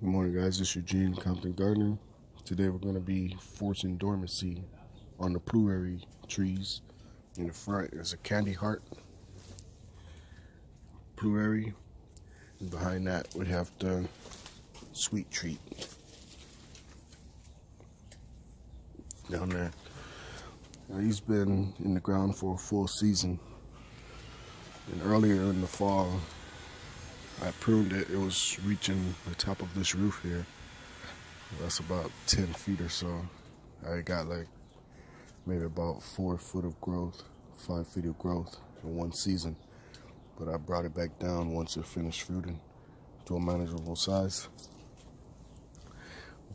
Good morning, guys. This is Eugene Compton Gardener. Today we're going to be forcing dormancy on the pluerry trees. In the front is a candy heart pluerry, and behind that we have the sweet treat down there. Now, he's been in the ground for a full season, and earlier in the fall I pruned it. It was reaching the top of this roof here. That's about 10 feet or so. I got like maybe about four foot of growth, five feet of growth in one season. But I brought it back down once it finished fruiting to a manageable size.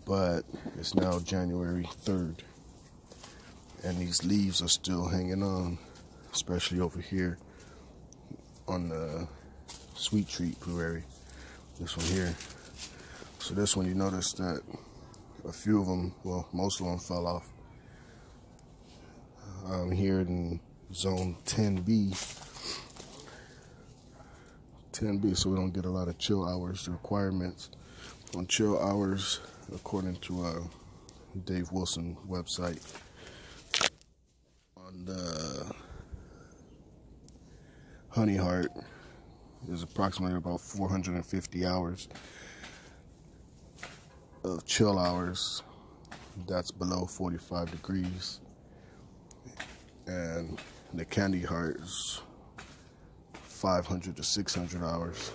But it's now January 3rd and these leaves are still hanging on, especially over here on the sweet treat pluerry. This one here. So this one, you notice that a few of them, well, most of them fell off. I'm here in zone 10B. 10B, so we don't get a lot of chill hours. The requirements on chill hours, according to uh, Dave Wilson website, on the honey heart, is approximately about 450 hours of chill hours. That's below 45 degrees. And the candy heart is 500 to 600 hours.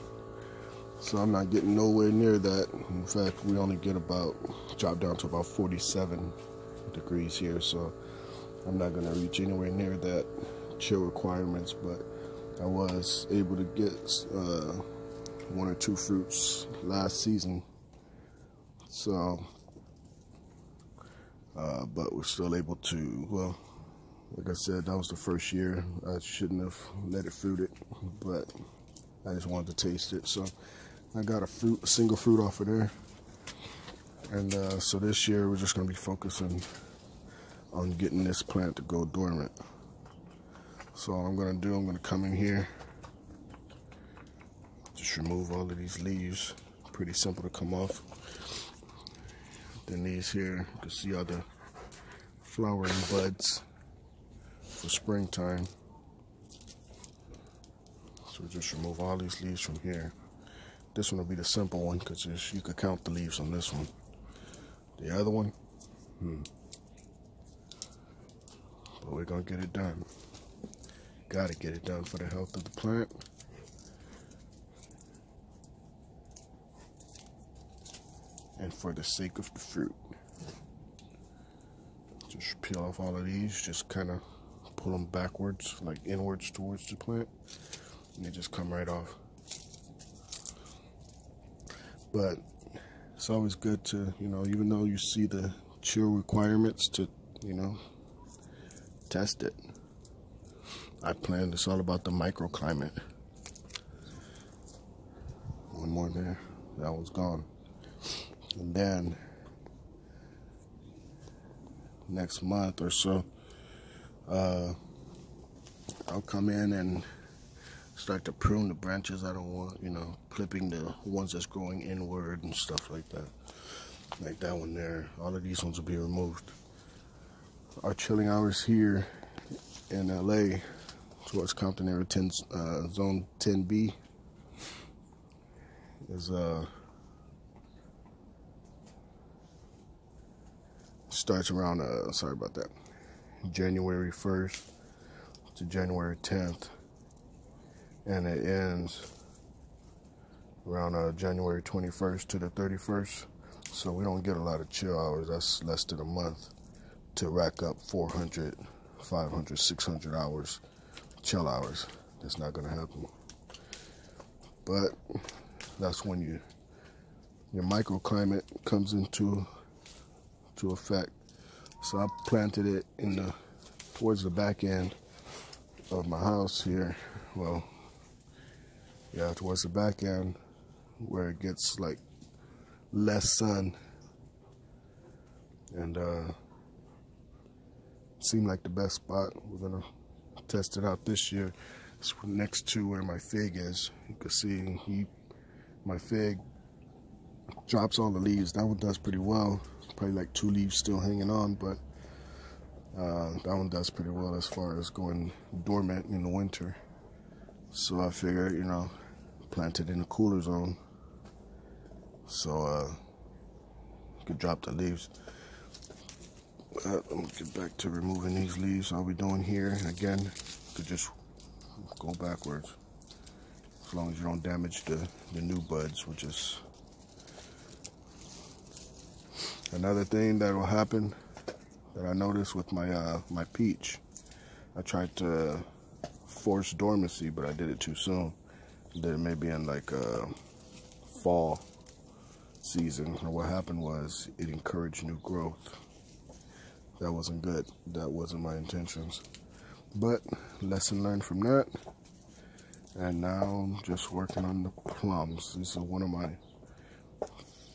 So I'm not getting nowhere near that. In fact, we only get about, drop down to about 47 degrees here. So I'm not going to reach anywhere near that chill requirements, but I was able to get uh, one or two fruits last season. So, uh, but we're still able to, well, like I said, that was the first year. I shouldn't have let it fruit it, but I just wanted to taste it. So I got a fruit, a single fruit off of there. And uh, so this year we're just going to be focusing on getting this plant to go dormant. So I'm gonna do, I'm gonna come in here, just remove all of these leaves. Pretty simple to come off. Then these here, you can see all the flowering buds for springtime. So just remove all these leaves from here. This one will be the simple one because you can count the leaves on this one. The other one, hmm. But we're gonna get it done. Got to get it done for the health of the plant. And for the sake of the fruit. Just peel off all of these. Just kind of pull them backwards, like inwards towards the plant. And they just come right off. But it's always good to, you know, even though you see the chill requirements to, you know, test it. I planned it's all about the microclimate. One more there. That one's gone. And then next month or so, uh, I'll come in and start to prune the branches I don't want, you know, clipping the ones that's growing inward and stuff like that. Like that one there. All of these ones will be removed. Our chilling hours here in LA towards Compton area 10, uh, zone 10B is uh starts around uh sorry about that. January 1st to January 10th and it ends around uh, January 21st to the 31st so we don't get a lot of chill hours. That's less than a month to rack up 400 500 600 hours chill hours. That's not gonna happen. But that's when you your microclimate comes into to effect. So I planted it in the towards the back end of my house here. Well, yeah, towards the back end where it gets like less sun and uh seemed like the best spot. We're gonna tested out this year. It's next to where my fig is. You can see he, my fig drops all the leaves. That one does pretty well. Probably like two leaves still hanging on, but uh, that one does pretty well as far as going dormant in the winter. So I figured, you know, plant it in a cooler zone so uh, could drop the leaves. But I'm gonna get back to removing these leaves. All we're doing here, again, to just go backwards. As long as you don't damage the, the new buds, which is another thing that will happen that I noticed with my uh, my peach. I tried to force dormancy, but I did it too soon. Did it maybe in like uh, fall season. And what happened was it encouraged new growth. That wasn't good. That wasn't my intentions. But lesson learned from that. And now I'm just working on the plums. This is one of my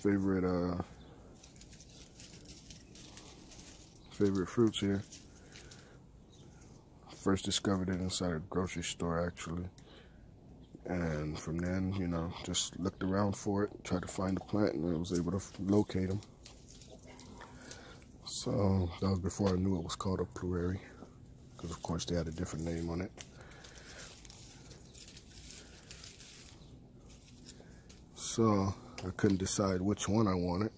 favorite uh, favorite fruits here. First discovered it inside a grocery store actually. And from then, you know, just looked around for it, tried to find the plant, and I was able to locate them. So that was before I knew it was called a pluerry, because of course they had a different name on it. So I couldn't decide which one I wanted.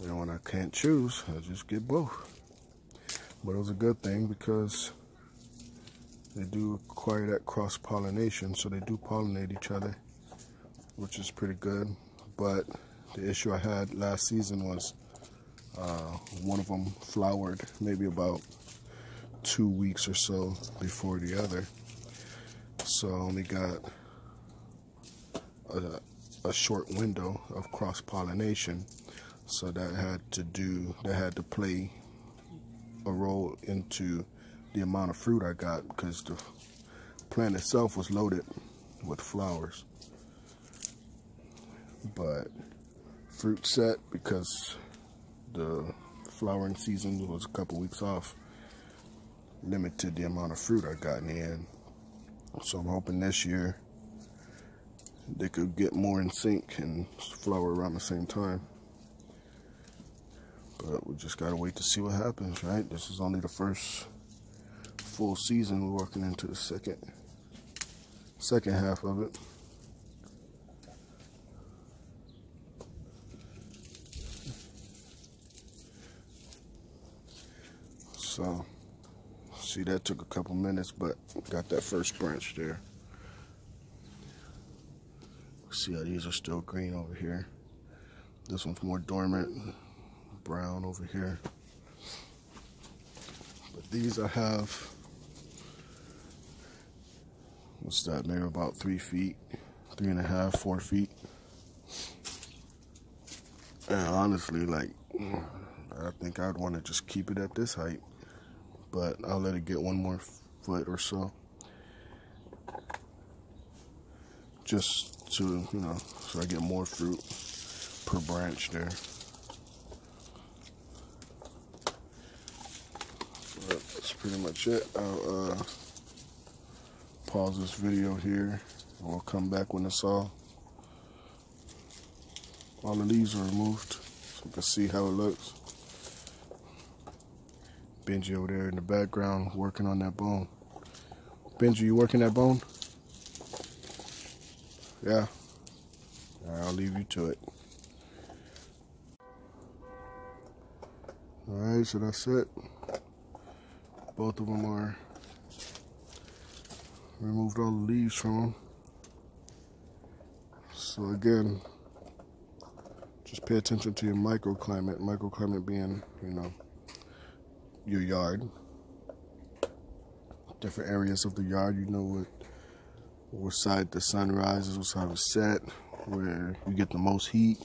And when I can't choose, I just get both. But it was a good thing because they do require that cross pollination, so they do pollinate each other, which is pretty good. But the issue I had last season was uh, one of them flowered maybe about two weeks or so before the other. So I only got a, a short window of cross pollination. So that had to do, that had to play a role into the amount of fruit I got because the plant itself was loaded with flowers. But fruit set because the flowering season was a couple weeks off limited the amount of fruit I got in. So I'm hoping this year they could get more in sync and flower around the same time. But we just gotta wait to see what happens, right? This is only the first full season. We're working into the second second half of it. So, see that took a couple minutes, but got that first branch there. See how these are still green over here. This one's more dormant, brown over here. But these I have what's that, maybe about three feet, three and a half, four feet. And honestly, like, I think I'd want to just keep it at this height, but I'll let it get one more foot or so. Just to, you know, so I get more fruit per branch there. But that's pretty much it. I'll, uh, pause this video here and we'll come back when it's all all the leaves are removed so you can see how it looks. Benji over there in the background working on that bone. Benji, you working that bone? Yeah. I'll leave you to it. Alright, so that's it. Both of them are removed all the leaves from them. So again, just pay attention to your microclimate. Microclimate being, you know, your yard. Different areas of the yard, you know what, what side the sun rises, what side it's set, where you get the most heat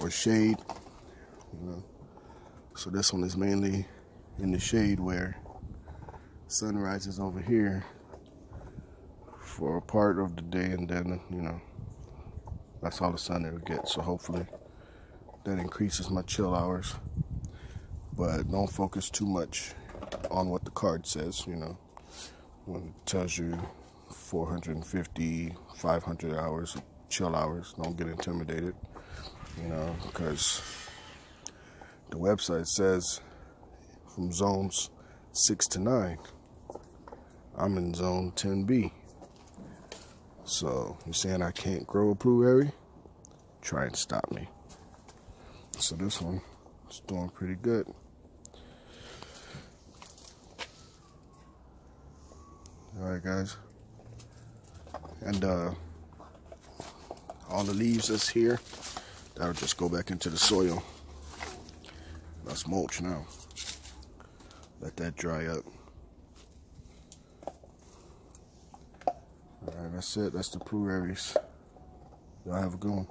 or shade. You know. So this one is mainly in the shade where sun rises over here for a part of the day and then, you know, that's all the sun it'll get. So hopefully that increases my chill hours. But don't focus too much on what the card says, you know. When it tells you 450, 500 hours chill hours, don't get intimidated. You know, because the website says from zones six to nine. I'm in zone 10B. So you're saying I can't grow a blueberry? Try and stop me. So this one is doing pretty good. Alright guys. And uh all the leaves that's here, that'll just go back into the soil. That's mulch now. Let that dry up. Alright, that's it. That's the prairies. Y'all have a good one.